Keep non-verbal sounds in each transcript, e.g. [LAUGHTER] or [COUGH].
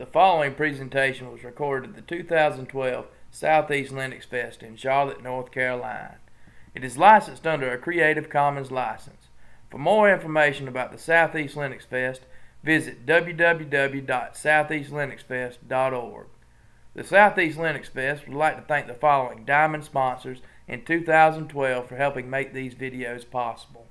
The following presentation was recorded at the 2012 Southeast Linux Fest in Charlotte, North Carolina. It is licensed under a Creative Commons license. For more information about the Southeast Linux Fest, visit www.southeastlinuxfest.org. The Southeast Linux Fest would like to thank the following diamond sponsors in 2012 for helping make these videos possible.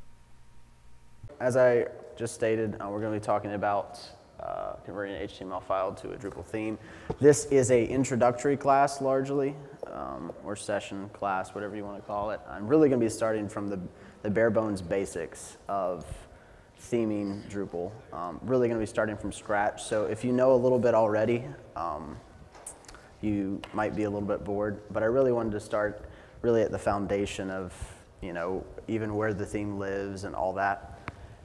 As I just stated, uh, we're going to be talking about uh, converting an HTML file to a Drupal theme. This is a introductory class largely, um, or session class, whatever you want to call it. I'm really going to be starting from the, the bare bones basics of theming Drupal. Um, really going to be starting from scratch. So if you know a little bit already, um, you might be a little bit bored. But I really wanted to start really at the foundation of, you know, even where the theme lives and all that.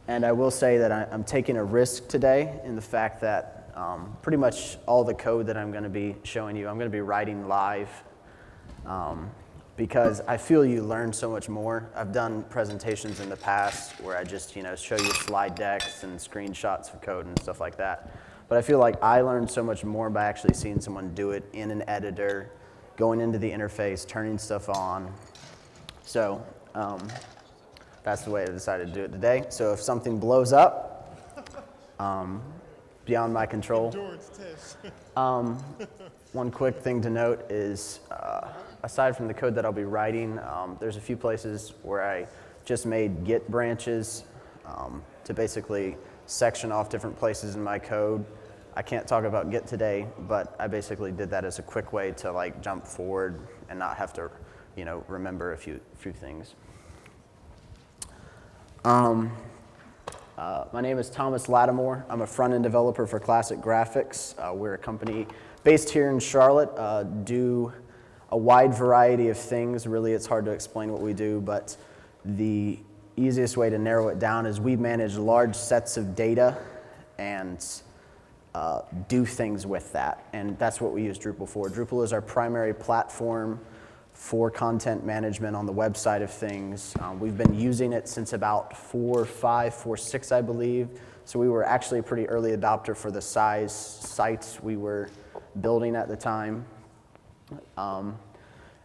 And I will say that I, am taking a risk today in the fact that um, pretty much all the code that I'm going to be showing you, I'm going to be writing live um, because I feel you learn so much more. I've done presentations in the past where I just, you know, show you slide decks and screenshots of code and stuff like that. But I feel like I learned so much more by actually seeing someone do it in an editor, going into the interface, turning stuff on. So um, that's the way I decided to do it today. So if something blows up, um, beyond my control. [LAUGHS] Um, one quick thing to note is, uh, aside from the code that I'll be writing, um, there's a few places where I just made Git branches um, to basically section off different places in my code. I can't talk about Git today, but I basically did that as a quick way to like jump forward and not have to, you know, remember a few few things. Um, uh, my name is Thomas Lattimore. I'm a front-end developer for Classic Graphics. Uh, we're a company based here in Charlotte, uh, do a wide variety of things. Really, it's hard to explain what we do, but the easiest way to narrow it down is we manage large sets of data and uh, do things with that. And that's what we use Drupal for. Drupal is our primary platform for content management on the website of things. Um, we've been using it since about four, five, four, six, I believe. So we were actually a pretty early adopter for the size sites we were building at the time. Um,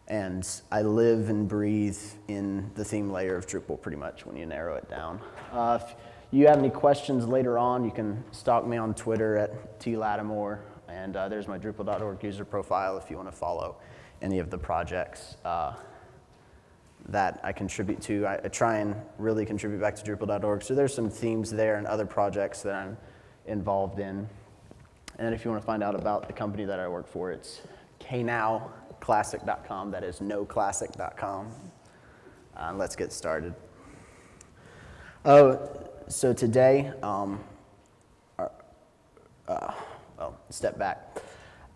and I live and breathe in the theme layer of Drupal pretty much when you narrow it down. Uh, if you have any questions later on, you can stalk me on Twitter at tlattimore. And uh, there's my Drupal.org user profile if you want to follow any of the projects uh, that I contribute to. I, I, try and really contribute back to Drupal.org. So there's some themes there and other projects that I'm involved in. And if you want to find out about the company that I work for, it's knowclassic.com. That is knowclassic.com. Uh, let's get started. Oh, so today, um, uh, well, step back.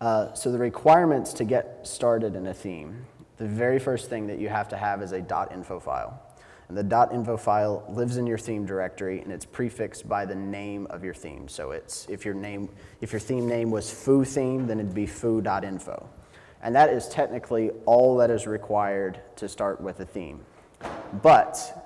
Uh, so the requirements to get started in a theme, the very first thing that you have to have is a .info file. And the dot .info file lives in your theme directory and it's prefixed by the name of your theme. So it's, if your, name, if your theme name was foo theme, then it'd be foo.info. And that is technically all that is required to start with a theme. But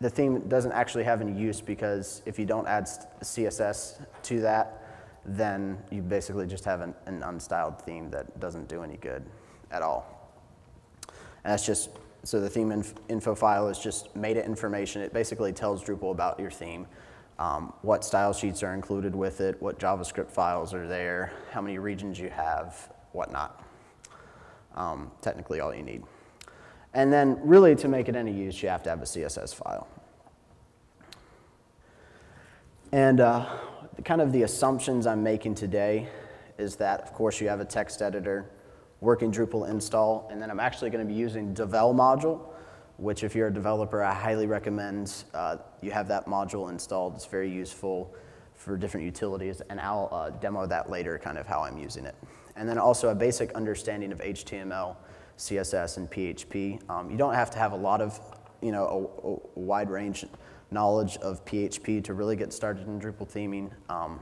the theme doesn't actually have any use because if you don't add CSS to that, then you basically just have an, an unstyled theme that doesn't do any good at all. And that's just, so the theme inf info file is just meta information. It basically tells Drupal about your theme, um, what style sheets are included with it, what JavaScript files are there, how many regions you have, whatnot. Um, technically all you need. And then really to make it any use, you have to have a CSS file. And uh, kind of the assumptions I'm making today is that, of course, you have a text editor, working Drupal install, and then I'm actually going to be using Devel module, which if you're a developer, I highly recommend uh, you have that module installed. It's very useful for different utilities, and I'll uh, demo that later, kind of how I'm using it. And then also a basic understanding of HTML, CSS, and PHP. Um, you don't have to have a lot of, you know, a, a wide range knowledge of PHP to really get started in Drupal theming. Um,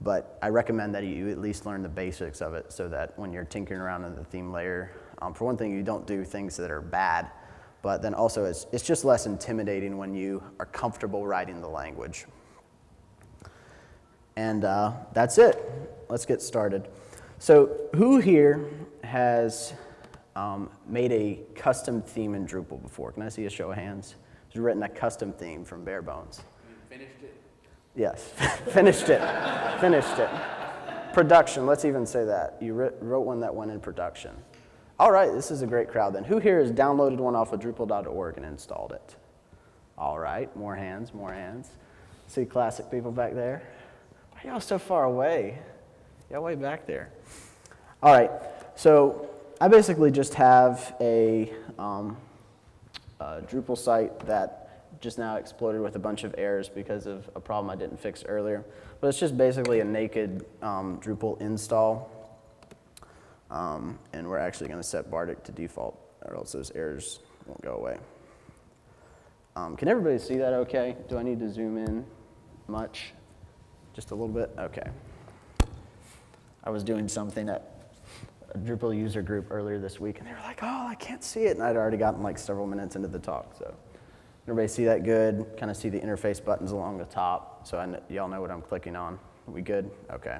but I recommend that you at least learn the basics of it so that when you're tinkering around in the theme layer, um, for one thing, you don't do things that are bad, but then also it's, it's just less intimidating when you are comfortable writing the language. And uh, that's it. let's get started. So who here has um, made a custom theme in Drupal before? Can I see a show of hands? Who's written a custom theme from bare bones? Finished it. Yes, [LAUGHS] finished it, finished it. Production, let's even say that. You wrote one that went in production. All right, this is a great crowd then. Who here has downloaded one off of Drupal.org and installed it? All right, more hands, more hands. See classic people back there? Why are y'all so far away? Y'all way back there. All right, so I basically just have a, um, a Drupal site that just now exploded with a bunch of errors because of a problem I didn't fix earlier. But it's just basically a naked um, Drupal install. Um, and we're actually going to set Bartik to default, or else those errors won't go away. Um, can everybody see that okay? Do I need to zoom in much? Just a little bit? Okay. I was doing something at a Drupal user group earlier this week, and they were like, oh, I can't see it. And I'd already gotten like several minutes into the talk. So everybody see that good? Kind of see the interface buttons along the top. So kn- y'all know what I'm clicking on. Are we good? Okay.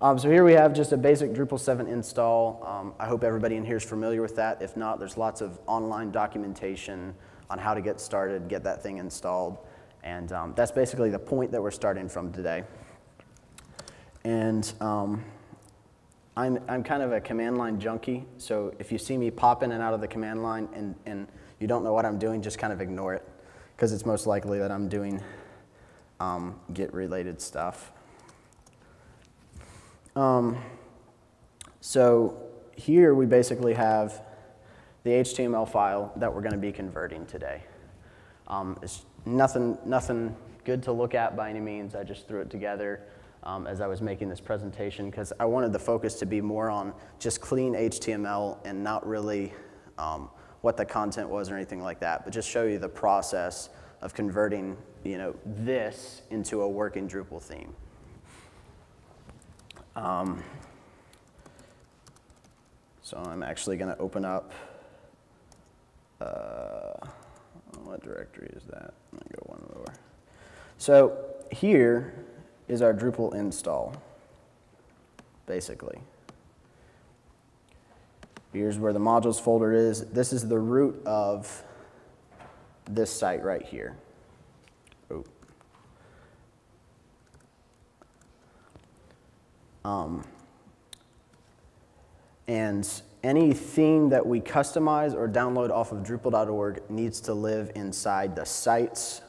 Um, so here we have just a basic Drupal 7 install. Um, I hope everybody in here is familiar with that. If not, there's lots of online documentation on how to get started, get that thing installed. And um, that's basically the point that we're starting from today. And um, I'm, I'm kind of a command line junkie, so if you see me pop in and out of the command line and, and you don't know what I'm doing, just kind of ignore it, because it's most likely that I'm doing um, Git related stuff. Um, so here we basically have the HTML file that we're going to be converting today. Um, it's nothing, nothing good to look at by any means. I just threw it together um, as I was making this presentation because I wanted the focus to be more on just clean HTML and not really um, what the content was or anything like that, but just show you the process of converting you know, this into a working Drupal theme. Um, so I'm actually going to open up, uh, what directory is that? Go one lower. So here is our Drupal install, basically. Here's where the modules folder is. This is the root of this site right here. Oh. Um, and any theme that we customize or download off of Drupal.org needs to live inside the sites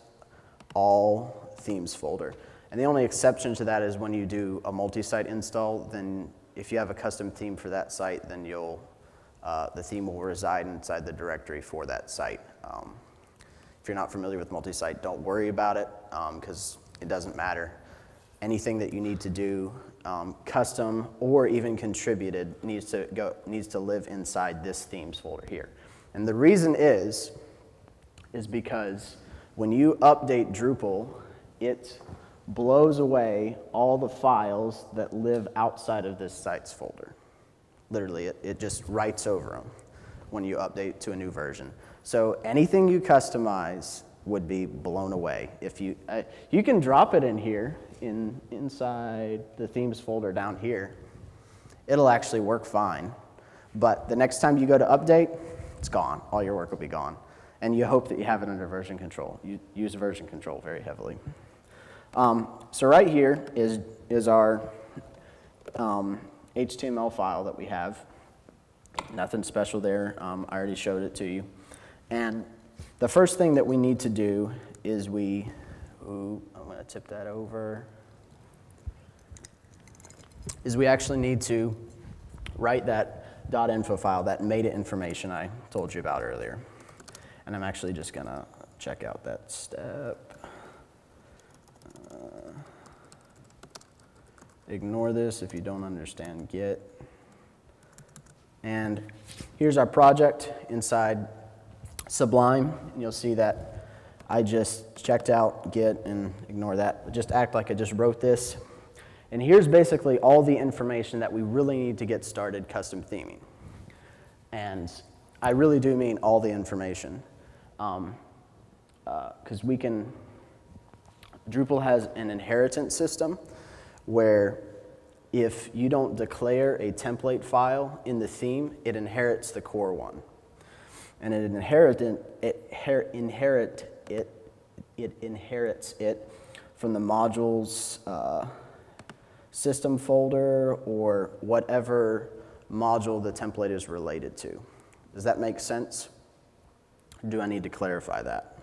all themes folder. And the only exception to that is when you do a multi-site install, then if you have a custom theme for that site, then you'll, uh, the theme will reside inside the directory for that site. Um, if you're not familiar with multi-site, don't worry about it because um, it doesn't matter. Anything that you need to do um, custom or even contributed needs to go needs to live inside this themes folder here. And the reason is is because when you update Drupal, it blows away all the files that live outside of this sites folder. Literally, it, it just writes over them when you update to a new version. So anything you customize would be blown away. If you, uh, you can drop it in here, in, inside the themes folder down here. It'll actually work fine. But the next time you go to update, it's gone. All your work will be gone. And you hope that you have it under version control. You use version control very heavily. Um, so right here is, is our um, HTML file that we have. Nothing special there. Um, I already showed it to you. And the first thing that we need to do is we, ooh, I'm going to tip that over, is we actually need to write that .info file, that meta information I told you about earlier. And I'm actually just going to check out that step. Uh, ignore this if you don't understand Git. And here's our project inside Sublime. And you'll see that I just checked out Git and ignore that. Just act like I just wrote this. And here's basically all the information that we really need to get started custom theming. And I really do mean all the information. Because um, uh, we can, Drupal has an inheritance system where if you don't declare a template file in the theme, it inherits the core one. And it, inherit, it inherit it, it inherits it from the modules uh, system folder or whatever module the template is related to. Does that make sense? do I need to clarify that?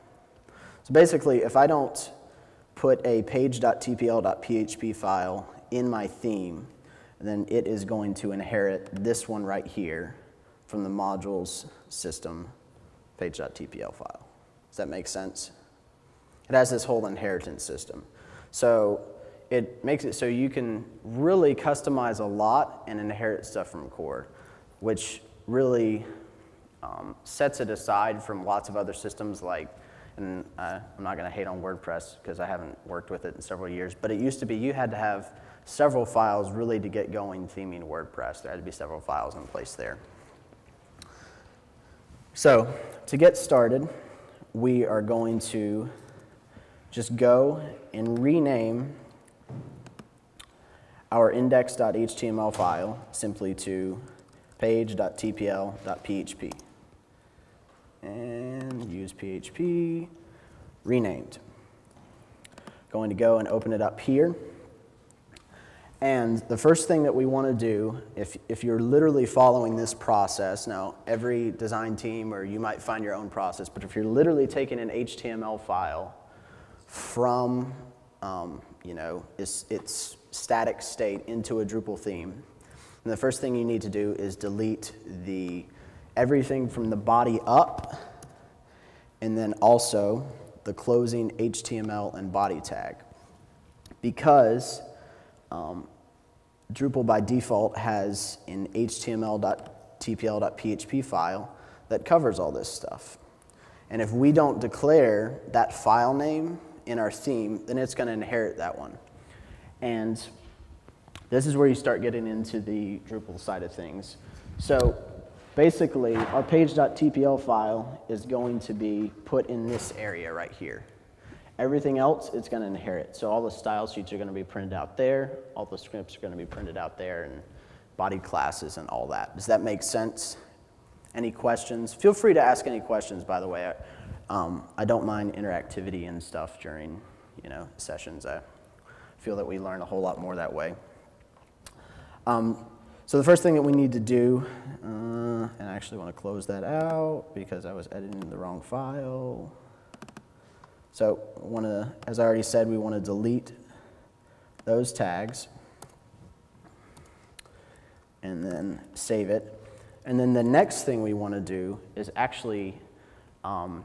So basically, if I don't put a page.tpl.php file in my theme, then it is going to inherit this one right here from the modules system page.tpl file. Does that make sense? It has this whole inheritance system. So it makes it so you can really customize a lot and inherit stuff from core, which really um, sets it aside from lots of other systems like, and uh, I'm not going to hate on WordPress because I haven't worked with it in several years, but it used to be you had to have several files really to get going theming WordPress. There had to be several files in place there. So to get started, we are going to just go and rename our index.html file simply to page.tpl.php. And use PHP, renamed. Going to go and open it up here. And the first thing that we want to do, if, if you're literally following this process, now every design team or you might find your own process, but if you're literally taking an HTML file from um, you know, its, its static state into a Drupal theme. The first thing you need to do is delete the everything from the body up and then also the closing HTML and body tag. Because um, Drupal by default has an html.tpl.php file that covers all this stuff. And if we don't declare that file name in our theme, then it's going to inherit that one. And this is where you start getting into the Drupal side of things. So basically, our page.tpl file is going to be put in this area right here. Everything else, it's going to inherit. So all the style sheets are going to be printed out there. All the scripts are going to be printed out there and body classes and all that. Does that make sense? Any questions? Feel free to ask any questions, by the way. Um, I don't mind interactivity and stuff during, you know, sessions. I feel that we learn a whole lot more that way. Um, so the first thing that we need to do, uh, and I actually want to close that out because I was editing the wrong file. So want to, as I already said, we want to delete those tags and then save it. And then the next thing we want to do is actually um,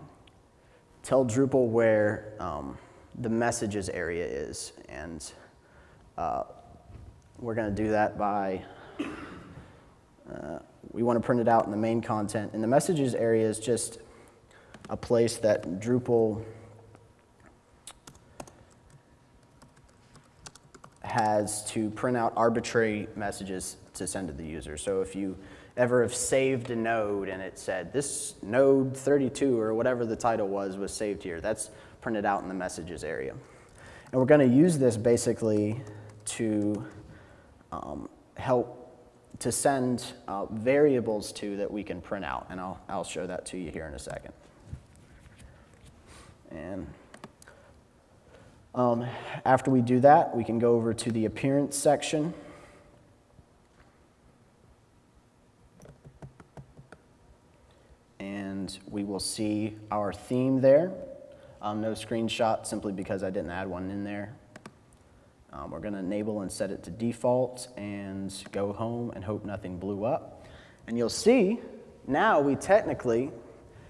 tell Drupal where um, the messages area is. And uh, we're going to do that by, uh, we want to print it out in the main content. And the messages area is just a place that Drupal has to print out arbitrary messages to send to the user. So if you ever have saved a node and it said this node 32 or whatever the title was was saved here. That's printed out in the messages area. And we're going to use this basically to um, help to send uh, variables to that we can print out. And I'll, I'll show that to you here in a second. And um, after we do that, we can go over to the appearance section. and we will see our theme there. Um, no screenshot simply because I didn't add one in there. Um, we're going to enable and set it to default and go home and hope nothing blew up. And you'll see now we technically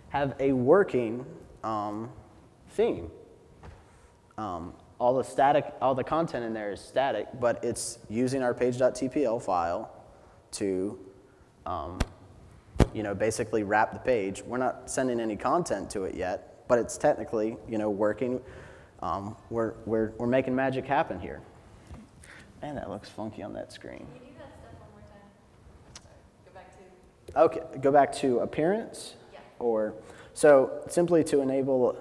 have a working um, theme. Um, all the static, all the content in there is static, but it's using our page.tpl file to um, you know, basically wrap the page. We're not sending any content to it yet, but it's technically, you know, working. Um, we're, we're, we're making magic happen here. Man, that looks funky on that screen. Okay, go back to appearance. Yeah. Or so simply to enable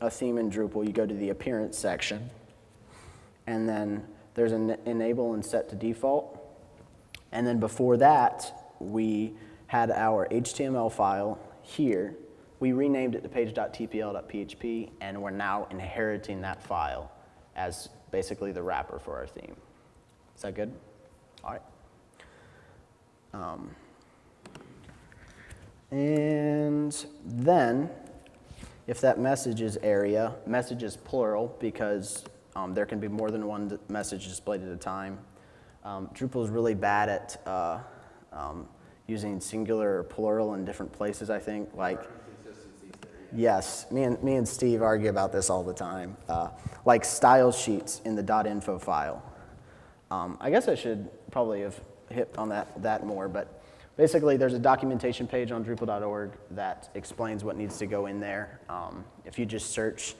a theme in Drupal, you go to the appearance section, and then there's an enable and set to default. And then before that, we had our HTML file here. We renamed it to page.tpl.php, and we're now inheriting that file as basically the wrapper for our theme. Is that good? All right. Um, and then, if that message is area, message is plural because um, there can be more than one message displayed at a time. Um, Drupal is really bad at uh, um, using singular or plural in different places, I think. Like, yes, me and, me and Steve argue about this all the time. Uh, like style sheets in the .info file. Um, I guess I should probably have hit on that, that more, but basically there's a documentation page on Drupal.org that explains what needs to go in there. Um, if you just search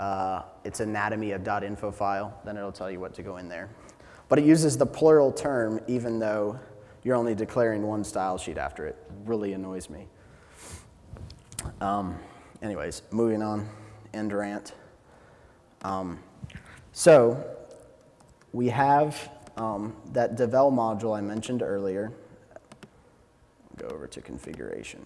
uh, its anatomy of .info file, then it'll tell you what to go in there. But it uses the plural term even though you're only declaring one style sheet after it. Really annoys me. Um, anyways, moving on, end rant. Um, so we have um, that devel module I mentioned earlier. Go over to configuration.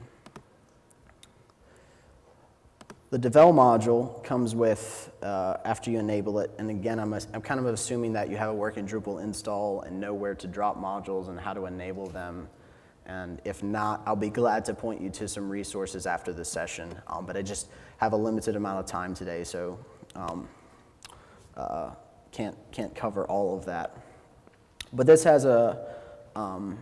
The devel module comes with, uh, after you enable it, and again, I'm, I'm kind of assuming that you have a working Drupal install and know where to drop modules and how to enable them. And if not, I'll be glad to point you to some resources after the session. Um, but I just have a limited amount of time today, so um, uh, can't, can't cover all of that. But this has a um,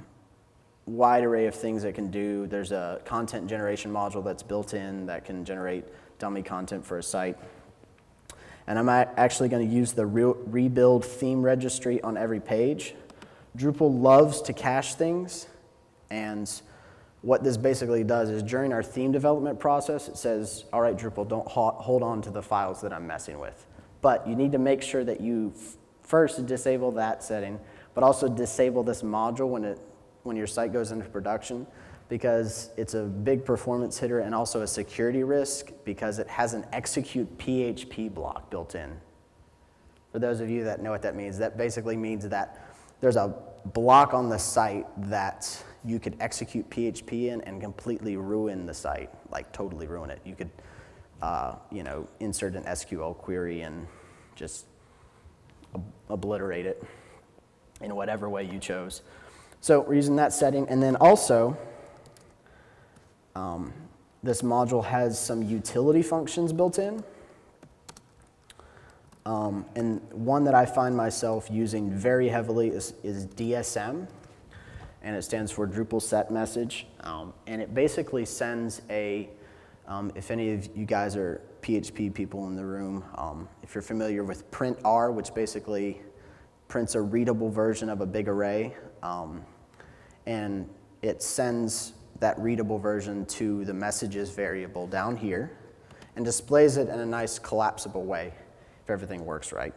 wide array of things it can do. There's a content generation module that's built in that can generate dummy content for a site. And I'm actually going to use the re rebuild theme registry on every page. Drupal loves to cache things, and what this basically does is during our theme development process, it says, all right, Drupal, don't hold on to the files that I'm messing with. But you need to make sure that you first disable that setting, but also disable this module when, it, when your site goes into production because it's a big performance hitter and also a security risk because it has an execute PHP block built in. For those of you that know what that means, that basically means that there's a block on the site that you could execute PHP in and completely ruin the site, like totally ruin it. You could, uh, you know, insert an SQL query and just ob obliterate it in whatever way you chose. So we're using that setting, and then also um, this module has some utility functions built in. Um, and one that I find myself using very heavily is, is DSM, and it stands for Drupal Set Message. Um, and it basically sends a, um, if any of you guys are PHP people in the room, um, if you're familiar with print R, which basically prints a readable version of a big array, um, and it sends that readable version to the messages variable down here and displays it in a nice collapsible way if everything works right.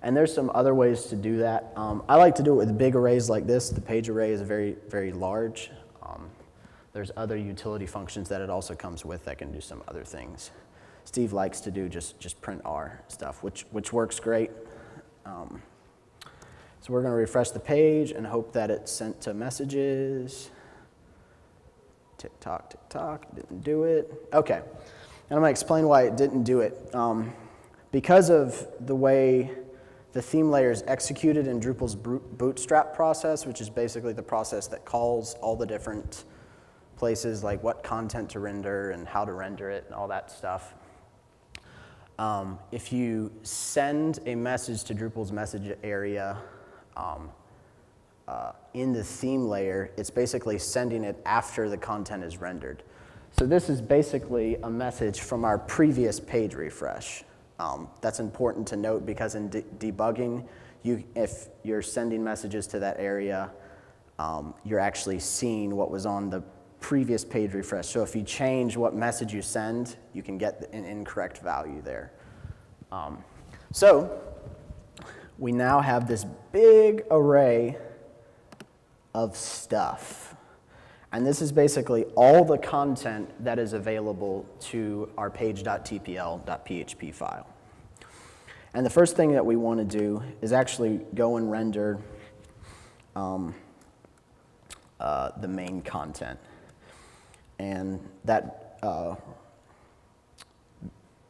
And there's some other ways to do that. Um, I like to do it with big arrays like this. The page array is very, very large. Um, there's other utility functions that it also comes with that can do some other things. Steve likes to do just, just print R stuff, which, which works great. Um, so we're going to refresh the page and hope that it's sent to messages. Tick tock, tick tock, didn't do it. Okay, and I'm gonna explain why it didn't do it. Um, because of the way the theme layer is executed in Drupal's bootstrap process, which is basically the process that calls all the different places like what content to render and how to render it and all that stuff. Um, if you send a message to Drupal's message area um, uh, in the theme layer, it's basically sending it after the content is rendered. So this is basically a message from our previous page refresh. Um, that's important to note because in de debugging, you, if you're sending messages to that area, um, you're actually seeing what was on the previous page refresh. So if you change what message you send, you can get an incorrect value there. Um, so we now have this big array of stuff. And this is basically all the content that is available to our page.tpl.php file. And the first thing that we want to do is actually go and render um, uh, the main content. And that uh,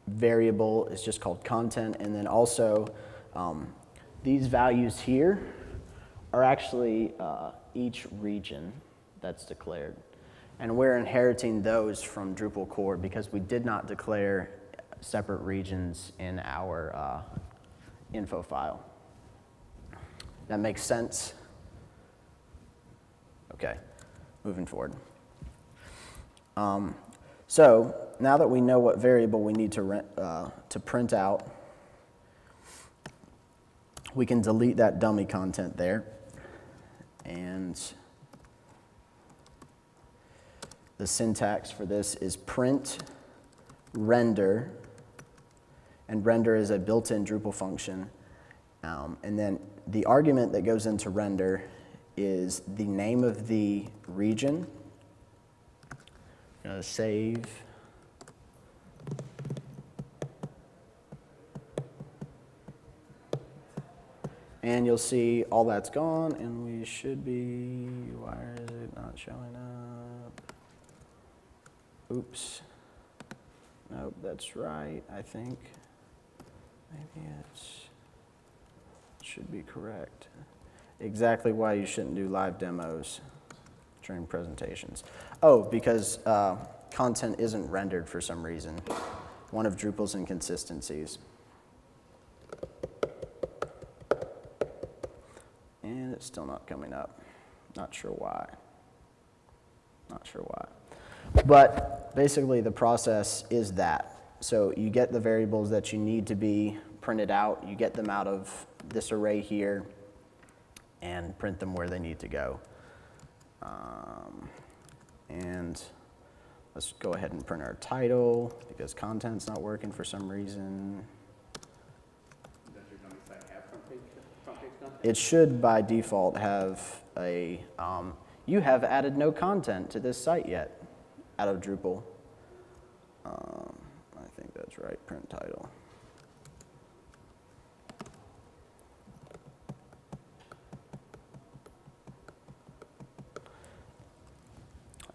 variable is just called content. And then also, um, these values here are actually uh, each region that's declared. And we're inheriting those from Drupal core because we did not declare separate regions in our uh, info file. That makes sense? Okay, moving forward. Um, so now that we know what variable we need to, rent, uh, to print out, we can delete that dummy content there. And the syntax for this is print render, and render is a built-in Drupal function. Um, and then the argument that goes into render is the name of the region. To save. And you'll see all that's gone, and we should be, why is it not showing up? Oops. Nope, that's right, I think. Maybe it's, should be correct. Exactly why you shouldn't do live demos during presentations. Oh, because uh, content isn't rendered for some reason. One of Drupal's inconsistencies. And it's still not coming up. Not sure why. Not sure why. But basically the process is that. So you get the variables that you need to be printed out, you get them out of this array here, and print them where they need to go. Um, and let's go ahead and print our title because content's not working for some reason. It should by default have a, um, you have added no content to this site yet out of Drupal. Um, I think that's right, print title.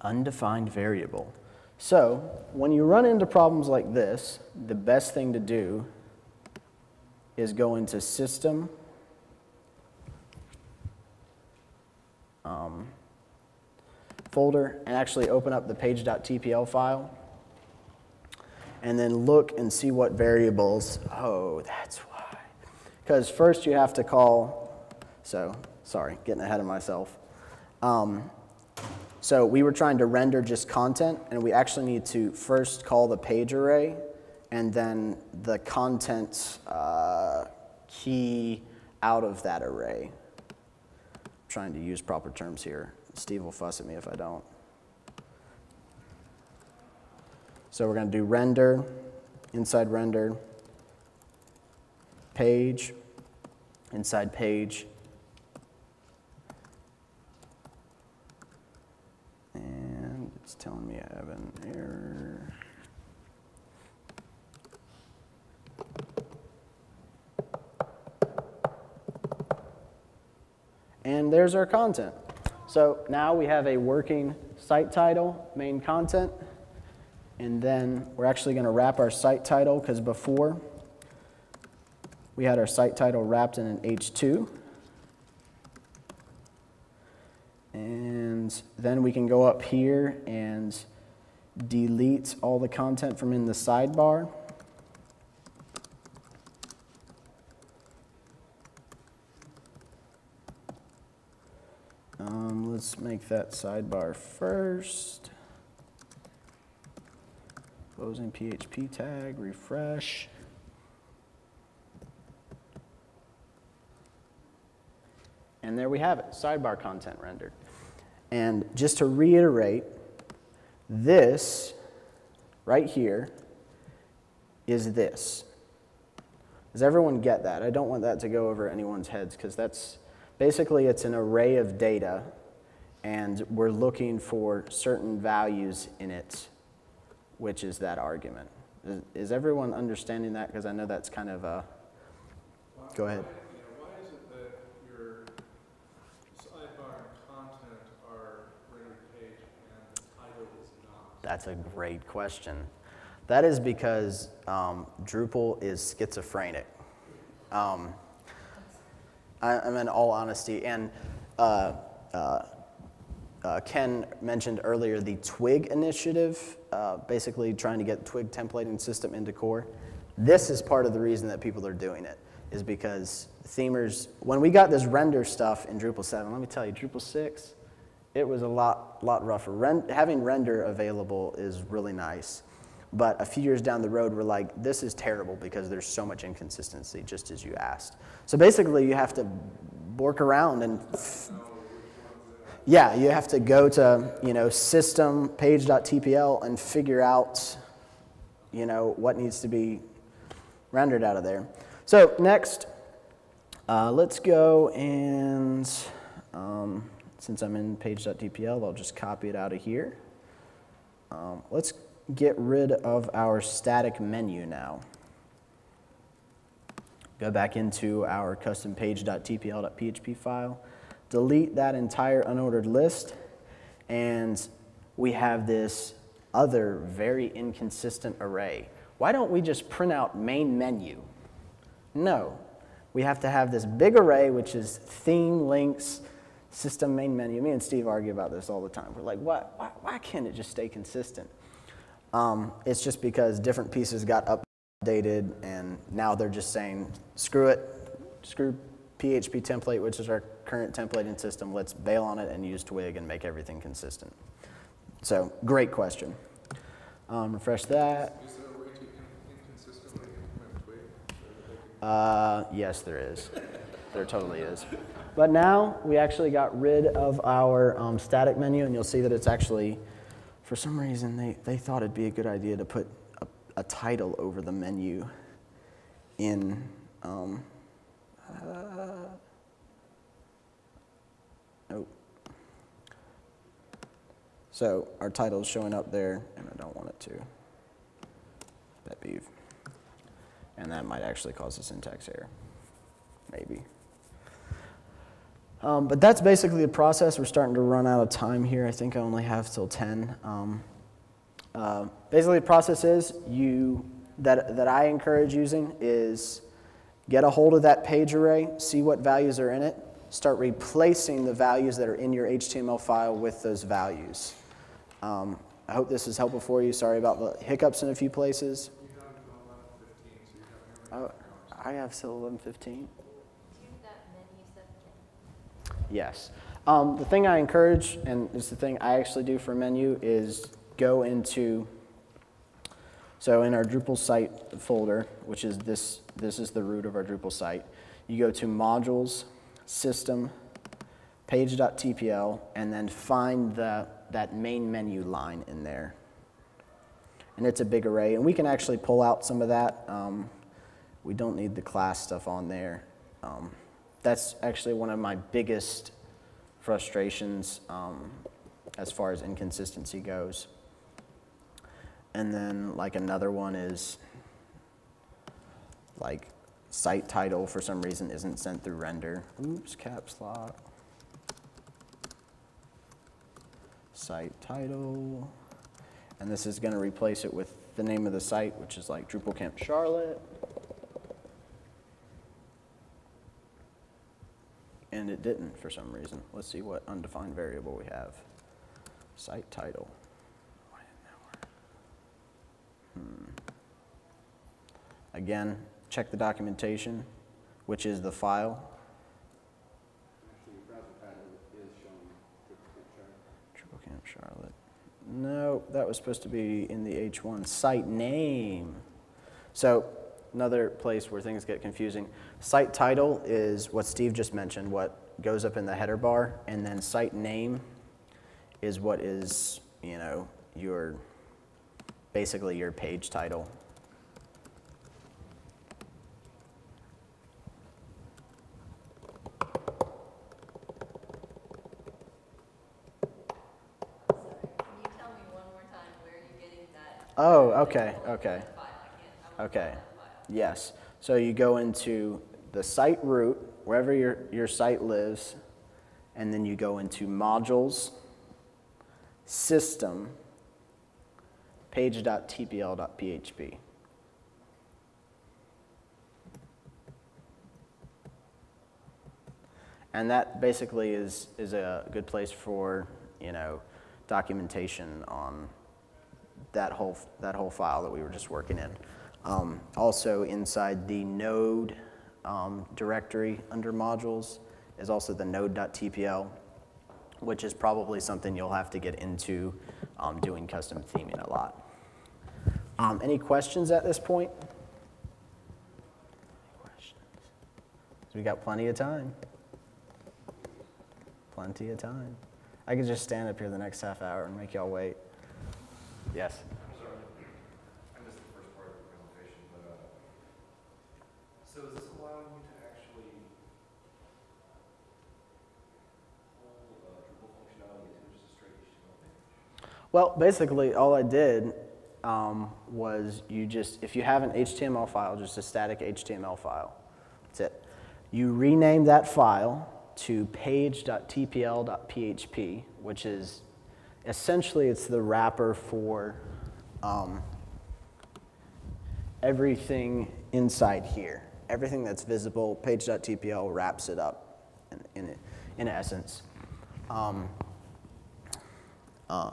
Undefined variable. So when you run into problems like this, the best thing to do is go into System, um, folder and actually open up the page.tpl file and then look and see what variables, oh, that's why. Because first you have to call, so, sorry, getting ahead of myself. Um, so we were trying to render just content, and we actually need to first call the page array, and then the content uh, key out of that array. I'm trying to use proper terms here. Steve will fuss at me if I don't. So we're going to do render, inside render, page, inside page, it's telling me I have an error. And there's our content. So now we have a working site title, main content, and then we're actually going to wrap our site title because before we had our site title wrapped in an H2. And then we can go up here and delete all the content from in the sidebar. Um, let's make that sidebar first. Closing PHP tag, refresh. And there we have it, sidebar content rendered. And just to reiterate, this right here is this. Does everyone get that? I don't want that to go over anyone's heads because that's basically it's an array of data and we're looking for certain values in it, which is that argument. Is, is everyone understanding that? Because I know that's kind of a Go ahead. You know, why is it that your sidebar and content are rendered page and the title is not? That's a great question. That is because um, Drupal is schizophrenic. Um, I, I'm in all honesty, and uh, uh, uh, Ken mentioned earlier the Twig initiative, uh, basically trying to get Twig templating system into core. This is part of the reason that people are doing it, is because themers, when we got this render stuff in Drupal 7, let me tell you, Drupal 6, it was a lot, lot rougher. Ren- having render available is really nice. But a few years down the road, we're like, this is terrible because there's so much inconsistency, just as you asked. So basically, you have to work around and, yeah, you have to go to, you know, system page.tpl and figure out, you know, what needs to be rendered out of there. So next, uh, let's go and, um, since I'm in page.tpl, I'll just copy it out of here. Um, let's get rid of our static menu now. Go back into our custom page.tpl.php file, delete that entire unordered list, and we have this other very inconsistent array. Why don't we just print out main menu? No, we have to have this big array, which is theme, links, system, main menu. Me and Steve argue about this all the time. We're like, what? Why, why can't it just stay consistent? Um, it's just because different pieces got updated, and now they're just saying, screw it, screw PHP template, which is our current templating system. Let's bail on it and use Twig and make everything consistent. So, great question. Um, refresh that. Is there a way to in- Twig? that Uh, yes, there is. There totally is. [LAUGHS] But now we actually got rid of our um, static menu, and you'll see that it's actually, for some reason, they, they thought it'd be a good idea to put a, a title over the menu in. Um, uh, nope. So our title is showing up there, and I don't want it to. Pet peeve. And that might actually cause a syntax error. Maybe. Um, but that's basically the process. We're starting to run out of time here. I think I only have till 10. Um, uh, basically, the process is you that, that I encourage using is get a hold of that page array, see what values are in it, start replacing the values that are in your HTML file with those values. Um, I hope this is helpful for you. Sorry about the hiccups in a few places. We have eleven fifteen, so you have. Oh, I have still 1115. Do that menu stuff again. Yes. Um, the thing I encourage, and it's the thing I actually do for menu, is go into, so in our Drupal site folder, which is this, this is the root of our Drupal site, you go to modules, system, page.tpl, and then find the, that main menu line in there. And it's a big array, and we can actually pull out some of that. Um, we don't need the class stuff on there. Um, that's actually one of my biggest frustrations um, as far as inconsistency goes. And then, like, another one is like site title for some reason isn't sent through render. Oops, caps lock. Site title. And this is going to replace it with the name of the site, which is like Drupal Camp Charlotte. And it didn't for some reason. Let's see what undefined variable we have. Site title. Hmm. Again, check the documentation, which is the file. Drupal Camp Charlotte. No, that was supposed to be in the H1 site name. So another place where things get confusing. Site title is what Steve just mentioned, what goes up in the header bar, and then site name is what is, you know, your basically your page title. Sorry, can you tell me one more time where you're getting that Oh, okay, okay. file? I can't, I won't Okay. Yes. So you go into the site root, wherever your, your site lives, and then you go into modules, system, page.tpl.php. And that basically is, is a good place for, you know, documentation on that whole, that whole file that we were just working in. Um, also inside the node um, directory under modules is also the node.tpl, which is probably something you'll have to get into um, doing custom theming a lot. Um, any questions at this point? We got plenty of time. Plenty of time. I could just stand up here the next half hour and make y'all wait. Yes. I missed the first part of the presentation, but, uh, so is this allowing you to actually pull, uh, Drupal functionality into just a straight HTML page? Well, basically, all I did um, was you just, if you have an HTML file, just a static HTML file, that's it. You rename that file to page.tpl.php, which is essentially it's the wrapper for um, everything inside here. Everything that's visible, page.tpl wraps it up in, in, in essence. Um, uh,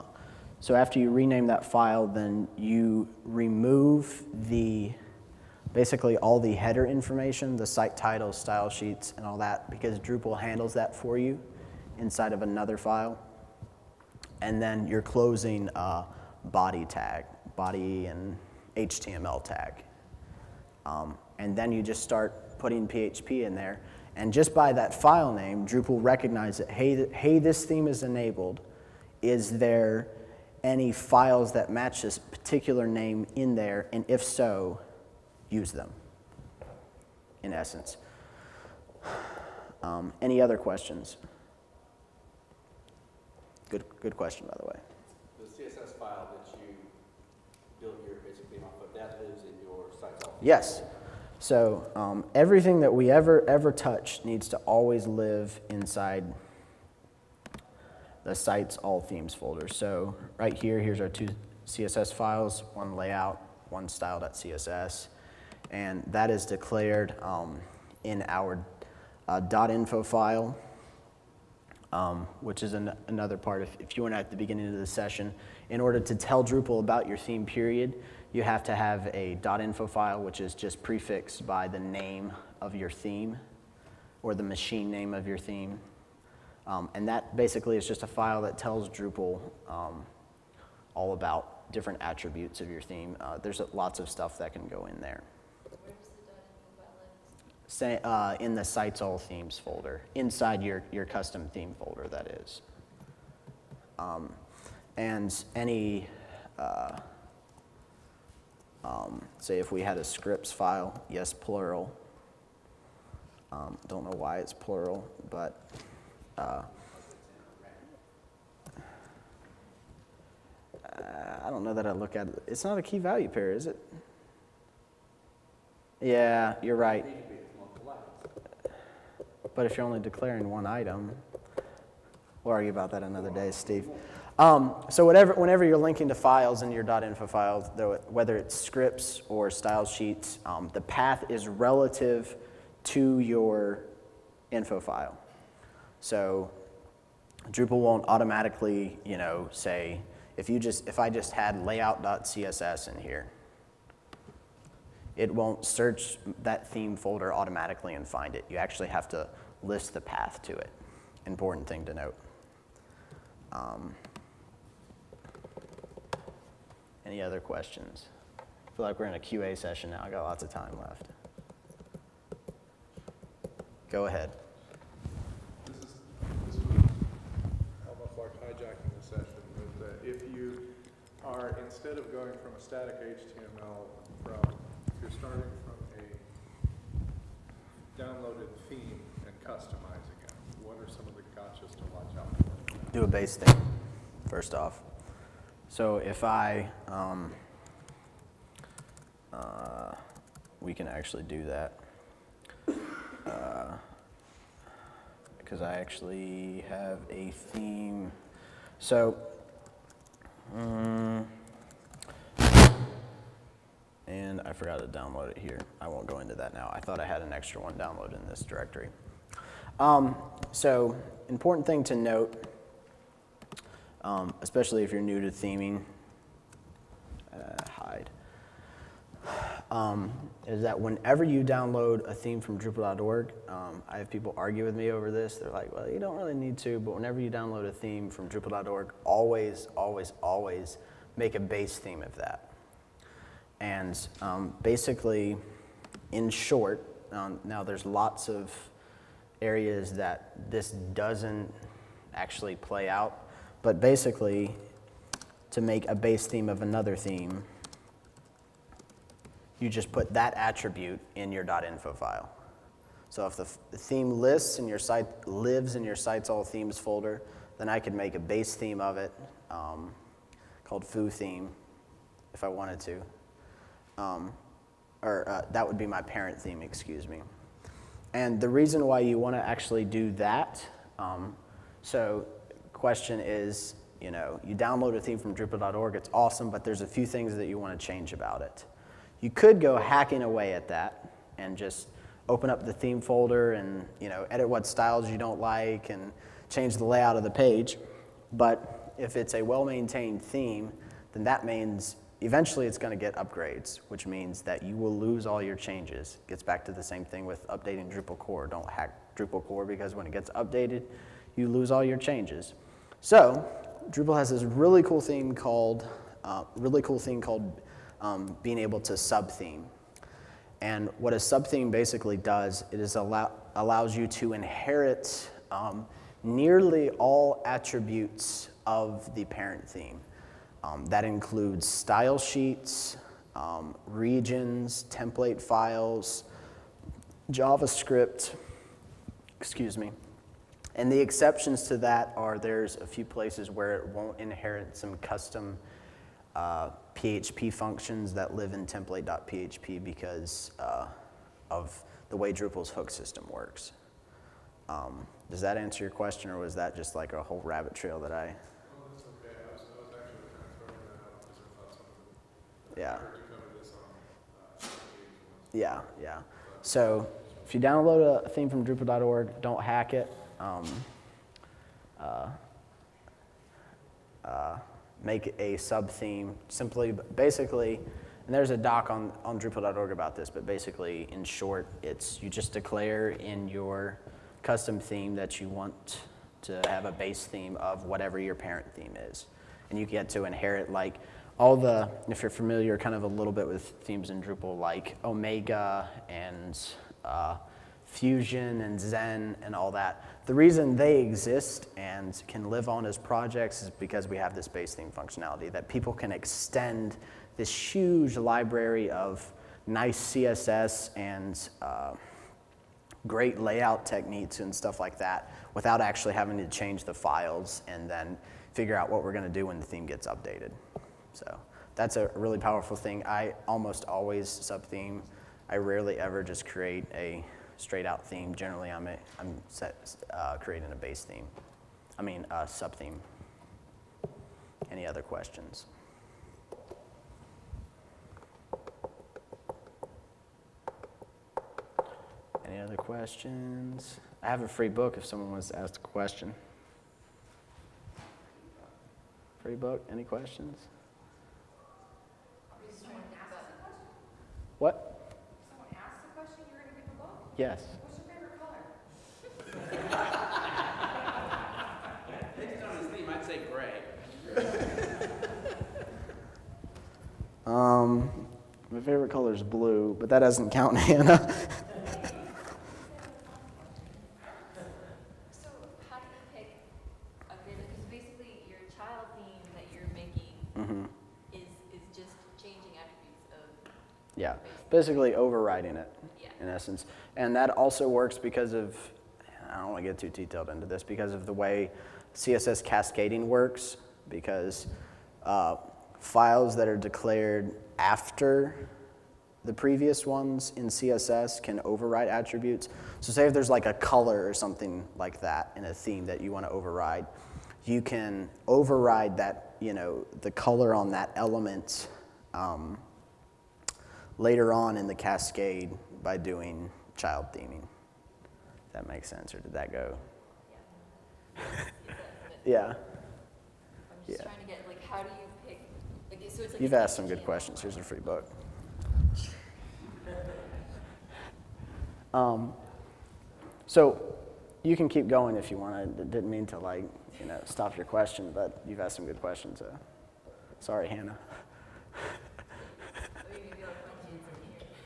so after you rename that file, then you remove the, basically all the header information, the site titles, style sheets, and all that, because Drupal handles that for you inside of another file. And then you're closing body tag, body and HTML tag. Um, and then you just start putting PHP in there. And just by that file name, Drupal recognizes that, hey, hey, this theme is enabled. Is there any files that match this particular name in there? And if so, use them, in essence. Um, any other questions? Good, good question, by the way. The CSS file that you built your basically off of, that lives in your site's all. Yes. So um, everything that we ever ever touch needs to always live inside the site's all themes folder. So right here, here's our two CSS files, one layout, one style.css, and that is declared um, in our uh, .info file, um, which is an, another part. If, if you went at the beginning of the session, in order to tell Drupal about your theme period, you have to have a .info file, which is just prefixed by the name of your theme or the machine name of your theme. Um, and that basically is just a file that tells Drupal um, all about different attributes of your theme. Uh, there's lots of stuff that can go in there. Say, uh, in the Sites All Themes folder, inside your, your custom theme folder, that is. Um, and any, uh, um, say if we had a scripts file, yes, plural. Um, don't know why it's plural, but uh, I don't know that I look at it. It's not a key value pair, is it? Yeah, you're right. But if you're only declaring one item, we'll argue about that another day, Steve. Um, so whatever, whenever you're linking to files in your .info though, whether it's scripts or style sheets, um, the path is relative to your info file. So Drupal won't automatically, you know, say, if you just, if I just had layout.css in here, it won't search that theme folder automatically and find it. You actually have to list the path to it. Important thing to note. Um, any other questions? I feel like we're in a QA session now. I got lots of time left. Go ahead. This is, this was almost like hijacking the session, but uh, if you are, instead of going from a static HTML from, if you're starting from a downloaded theme and customizing it, what are some of the gotchas to watch out for? do a base thing, first off. So if I, um, uh, we can actually do that. because I actually have a theme. So, mm, and I forgot to download it here. I won't go into that now. I thought I had an extra one downloaded in this directory. Um, so, important thing to note, um, especially if you're new to theming, uh, hide, um, is that whenever you download a theme from Drupal.org, um, I have people argue with me over this. They're like, well, you don't really need to, but whenever you download a theme from Drupal.org, always, always, always make a base theme of that. And um, basically, in short, um, now there's lots of areas that this doesn't actually play out, but basically, to make a base theme of another theme, you just put that attribute in your .info file. So if the, the theme lists in your site lives in your sites all themes folder, then I could make a base theme of it um, called foo theme if I wanted to. Um, or uh, that would be my parent theme, excuse me. And the reason why you want to actually do that, um, so question is, you know, you download a theme from Drupal.org, it's awesome, but there's a few things that you want to change about it. You could go hacking away at that and just open up the theme folder and you know edit what styles you don't like and change the layout of the page. But if it's a well-maintained theme, then that means eventually it's going to get upgrades, which means that you will lose all your changes. Gets back to the same thing with updating Drupal core. Don't hack Drupal core because when it gets updated, you lose all your changes. So Drupal has this really cool theme called uh, really cool thing called um, being able to sub-theme. And what a subtheme basically does, it is allow, allows you to inherit um, nearly all attributes of the parent theme. Um, that includes style sheets, um, regions, template files, JavaScript, excuse me. And the exceptions to that are there's a few places where it won't inherit some custom uh, PHP functions that live in template.php because uh, of the way Drupal's hook system works. Um, does that answer your question, or was that just like a whole rabbit trail that I? Yeah. Yeah, yeah. So if you download a theme from Drupal.org, don't hack it. Um, uh, uh, make a sub theme simply, basically, and there's a doc on, on Drupal.org about this, but basically, in short, it's you just declare in your custom theme that you want to have a base theme of whatever your parent theme is. And you get to inherit like all the, if you're familiar kind of a little bit with themes in Drupal, like Omega and uh, Fusion and Zen and all that. The reason they exist and can live on as projects is because we have this base theme functionality that people can extend this huge library of nice CSS and uh, great layout techniques and stuff like that without actually having to change the files and then figure out what we're going to do when the theme gets updated. So that's a really powerful thing. I almost always sub-theme. I rarely ever just create a straight out theme. Generally, I'm, a, I'm set, uh, creating a base theme. I mean, a sub-theme. Any other questions? Any other questions? I have a free book if someone wants to ask a question. Free book, any questions? Someone asked a question? What? Someone asked a question, you're gonna give a book? Yes. What's your favorite color? Based on his theme, I'd say gray. Um, my favorite color is blue, but that doesn't count, [LAUGHS] Hannah. So how do you pick a good, because basically your child theme that you're making hmm is, is just changing attributes of, Yeah, basically overriding it. yeah. in essence. And that also works because of, I don't want to get too detailed into this, because of the way CSS cascading works, because uh, files that are declared after the previous ones in CSS can override attributes. So say if there's like a color or something like that in a theme that you want to override, you can override that, you know, the color on that element um, later on in the cascade by doing child theming. That makes sense, or did that go? yeah. I'm just Yeah. trying to get, like, how do you pick, like, so it's like. You've asked some good questions. Here's a free book. [LAUGHS] Um, so you can keep going if you want. I didn't mean to like you know stop your question, but you've asked some good questions. So sorry, Hannah.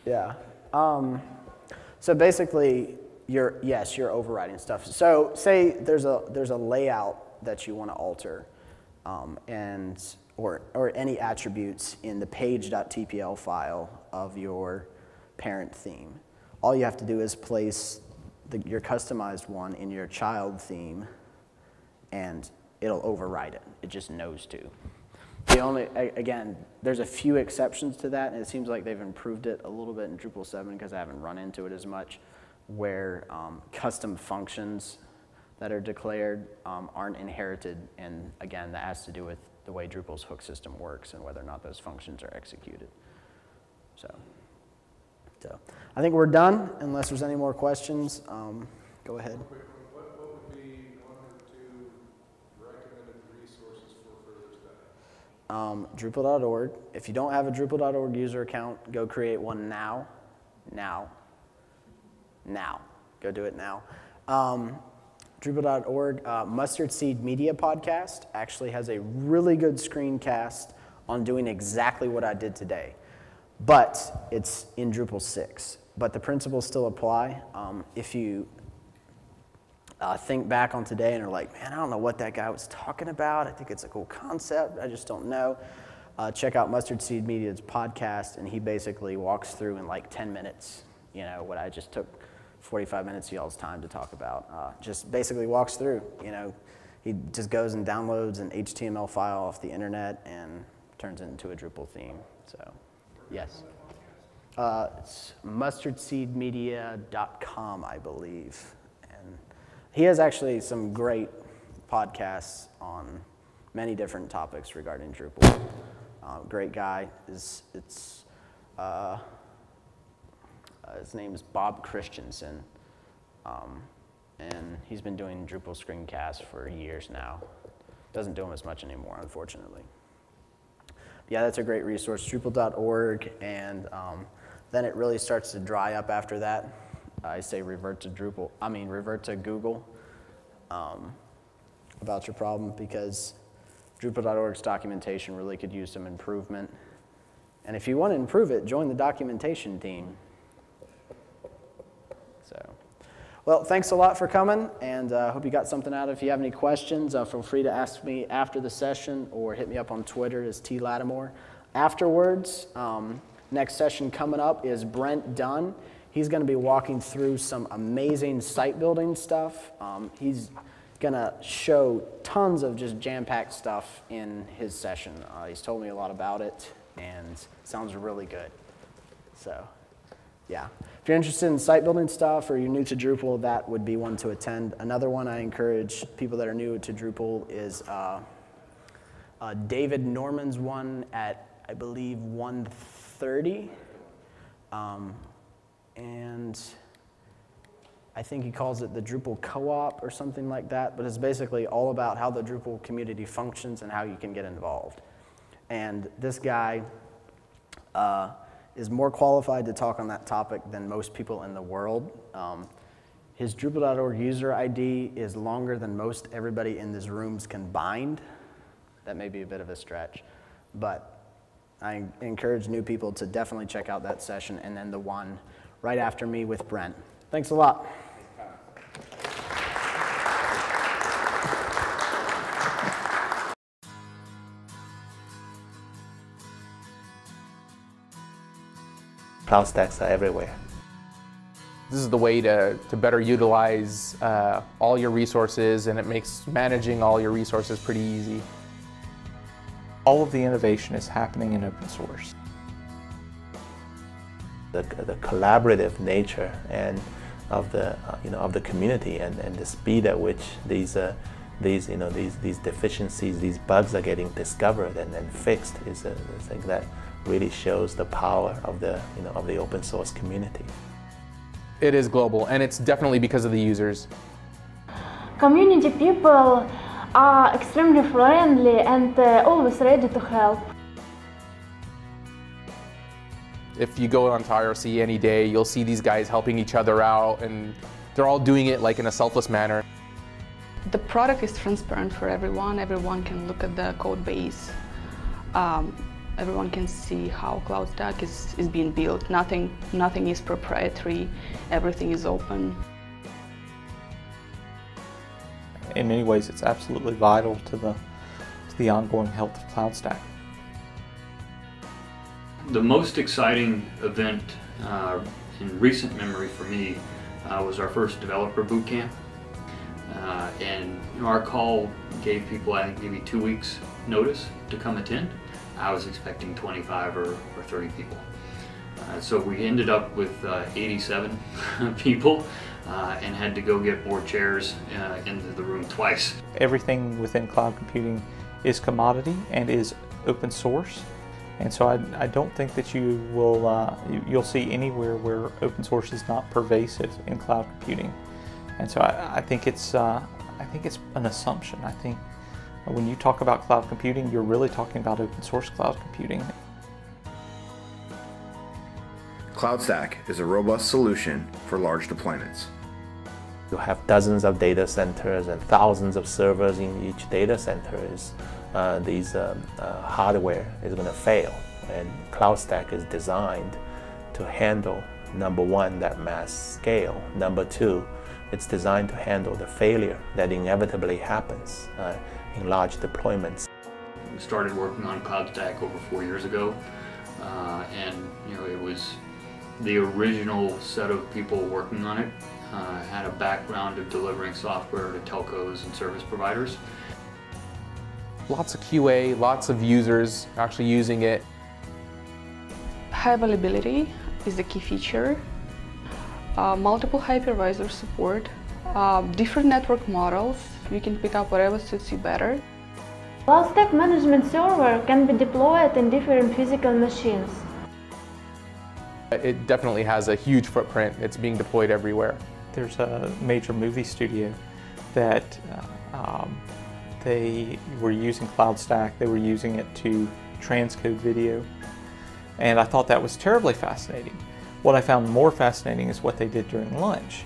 Yeah. Um, so basically, you're yes, you're overriding stuff. So say there's a there's a layout that you want to alter, um, and or or any attributes in the page.tpl file of your parent theme. All you have to do is place the, your customized one in your child theme, and it'll override it. It just knows to. The only, again, there's a few exceptions to that, and it seems like they've improved it a little bit in Drupal 7 because I haven't run into it as much, where um, custom functions that are declared um, aren't inherited, and again, that has to do with the way Drupal's hook system works and whether or not those functions are executed. So, so I think we're done, unless there's any more questions. Um, go ahead. Quick one, what, what would be one or two recommended resources for further study? Um, Drupal.org. If you don't have a Drupal.org user account, go create one now. Now. Now. Go do it now. Um, Drupal.org, uh, Mustard Seed Media Podcast actually has a really good screencast on doing exactly what I did today. But it's in Drupal 6. But the principles still apply. Um, if you uh, think back on today and are like, man, I don't know what that guy was talking about. I think it's a cool concept. I just don't know. Uh, check out Mustard Seed Media's podcast, and he basically walks through in like 10 minutes, you know, what I just took 45 minutes of y'all's time to talk about. Uh, just basically walks through, you know, he just goes and downloads an HTML file off the internet and turns it into a Drupal theme. So, yes. Uh, it's mustardseedmedia.com, I believe. He has actually some great podcasts on many different topics regarding Drupal. Uh, great guy. Is it's uh, uh, his name is Bob Christenson, um, and he's been doing Drupal screencasts for years now. Doesn't do them as much anymore, unfortunately. Yeah, that's a great resource, Drupal.org, and um, then it really starts to dry up after that. I say revert to Drupal. I mean revert to Google um, about your problem because Drupal.org's documentation really could use some improvement. And if you want to improve it, join the documentation team. So, well, thanks a lot for coming, and I uh, hope you got something out of it. If you have any questions, uh, feel free to ask me after the session or hit me up on Twitter as T. Lattimore. Afterwards, um, next session coming up is Brent Dunn. He's going to be walking through some amazing site building stuff. Um, he's going to show tons of just jam-packed stuff in his session. Uh, he's told me a lot about it, and sounds really good. So, yeah. If you're interested in site building stuff or you're new to Drupal, that would be one to attend. Another one I encourage people that are new to Drupal is uh, uh, David Norman's one at, I believe, 130. Um, and I think he calls it the Drupal co-op or something like that, but it's basically all about how the Drupal community functions and how you can get involved. And this guy uh, is more qualified to talk on that topic than most people in the world. Um, his Drupal.org user ID is longer than most everybody in this room's combined. That may be a bit of a stretch, but I encourage new people to definitely check out that session and then the one right after me with Brent. Thanks a lot. Cloud stacks are everywhere. This is the way to, to better utilize uh, all your resources and it makes managing all your resources pretty easy. All of the innovation is happening in open source. The, the collaborative nature and of the uh, you know of the community and, and the speed at which these uh, these you know these these deficiencies these bugs are getting discovered and, and fixed is a, a thing that really shows the power of the you know of the open source community. It is global, and it's definitely because of the users. Community people are extremely friendly and uh, always ready to help. If you go onto IRC any day, you'll see these guys helping each other out, and they're all doing it like in a selfless manner. The product is transparent for everyone. Everyone can look at the code base. Um, everyone can see how CloudStack is, is being built. Nothing, nothing is proprietary. Everything is open. In many ways, it's absolutely vital to the, to the ongoing health of CloudStack. The most exciting event uh, in recent memory for me uh, was our first developer boot camp. Uh, and you know, our call gave people, I think, maybe two weeks notice to come attend. I was expecting 25 or, or 30 people. Uh, so we ended up with uh, 87 [LAUGHS] people uh, and had to go get more chairs into the room twice. Everything within cloud computing is commodity and is open source. And so I, I don't think that you will uh, you, you'll see anywhere where open source is not pervasive in cloud computing. And so I, I think it's uh, I think it's an assumption. I think when you talk about cloud computing, you're really talking about open source cloud computing. CloudStack is a robust solution for large deployments. You have dozens of data centers and thousands of servers in each data center. Uh, these um, uh, hardware is going to fail, and CloudStack is designed to handle number one that mass scale. Number two, it's designed to handle the failure that inevitably happens uh, in large deployments. We started working on CloudStack over four years ago, uh, and you know it was the original set of people working on it uh, had a background of delivering software to telcos and service providers. Lots of QA, lots of users actually using it. High availability is the key feature. Uh, multiple hypervisor support, uh, different network models. You can pick up whatever suits you better. CloudStack Management Server can be deployed in different physical machines. It definitely has a huge footprint. It's being deployed everywhere. There's a major movie studio that uh, um, they were using CloudStack. They were using it to transcode video. And I thought that was terribly fascinating. What I found more fascinating is what they did during lunch,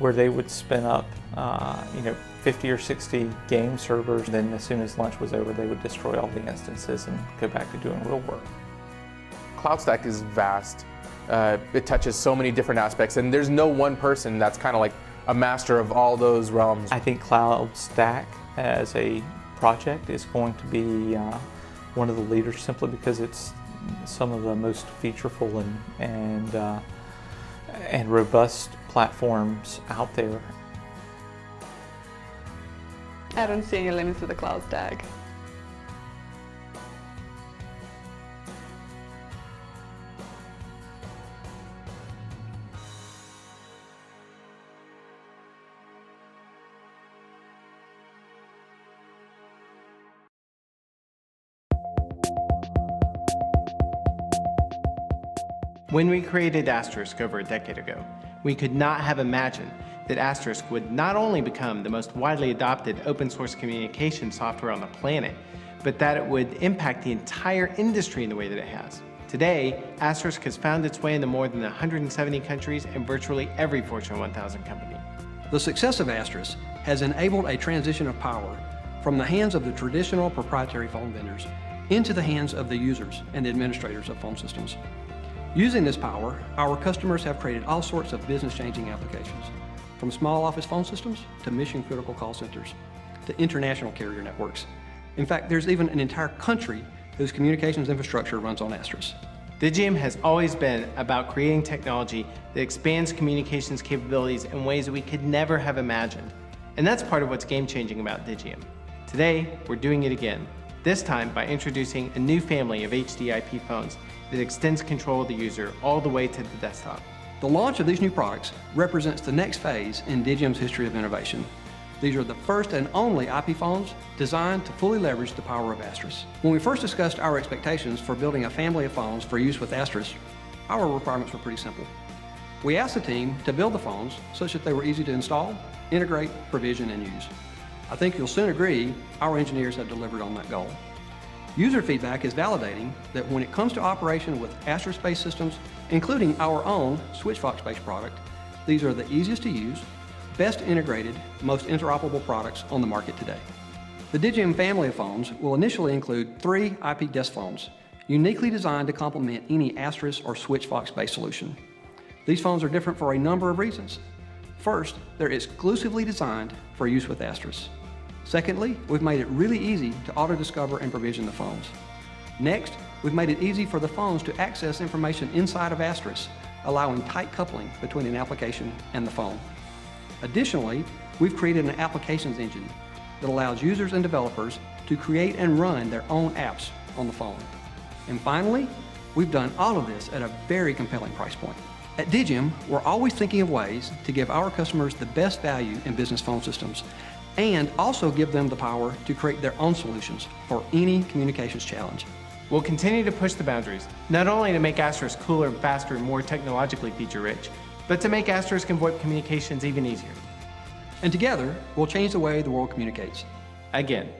where they would spin up, uh, you know, 50 or 60 game servers. Then as soon as lunch was over, they would destroy all the instances and go back to doing real work. CloudStack is vast. Uh, it touches so many different aspects, and there's no one person that's kind of like a master of all those realms. I think CloudStack as a project is going to be uh, one of the leaders simply because it's some of the most featureful and and uh, and robust platforms out there. I don't see any limits to the CloudStack. When we created Asterisk over a decade ago, we could not have imagined that Asterisk would not only become the most widely adopted open source communication software on the planet, but that it would impact the entire industry in the way that it has. Today, Asterisk has found its way into more than 170 countries and virtually every Fortune 1000 company. The success of Asterisk has enabled a transition of power from the hands of the traditional proprietary phone vendors into the hands of the users and the administrators of phone systems. Using this power, our customers have created all sorts of business-changing applications, from small office phone systems to mission-critical call centers to international carrier networks. In fact, there's even an entire country whose communications infrastructure runs on Asterisk. Digium has always been about creating technology that expands communications capabilities in ways that we could never have imagined. And that's part of what's game-changing about Digium. Today, we're doing it again, this time by introducing a new family of HDIP phones that extends control of the user all the way to the desktop. The launch of these new products represents the next phase in Digium's history of innovation. These are the first and only IP phones designed to fully leverage the power of Asterisk. When we first discussed our expectations for building a family of phones for use with Asterisk, our requirements were pretty simple. We asked the team to build the phones such that they were easy to install, integrate, provision, and use. I think you'll soon agree our engineers have delivered on that goal. User feedback is validating that when it comes to operation with Asterisk-based systems, including our own SwitchVox-based product, these are the easiest to use, best integrated, most interoperable products on the market today. The Digium family of phones will initially include three IP desk phones, uniquely designed to complement any Asterisk or SwitchVox-based solution. These phones are different for a number of reasons. First, they're exclusively designed for use with Asterisk. Secondly, we've made it really easy to auto-discover and provision the phones. Next, we've made it easy for the phones to access information inside of Asterisk, allowing tight coupling between an application and the phone. Additionally, we've created an applications engine that allows users and developers to create and run their own apps on the phone. And finally, we've done all of this at a very compelling price point. At Digium, we're always thinking of ways to give our customers the best value in business phone systems and also give them the power to create their own solutions for any communications challenge. We'll continue to push the boundaries, not only to make Asterisk cooler, faster, and more technologically feature-rich, but to make Asterisk and VoIP communications even easier. And together, we'll change the way the world communicates. Again,